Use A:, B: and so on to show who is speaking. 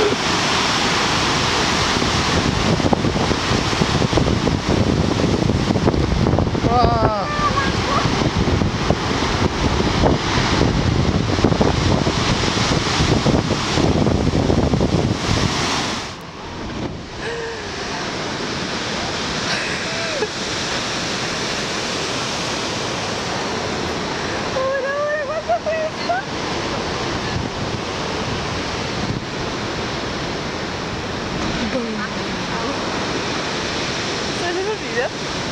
A: Thank you.
B: Yep.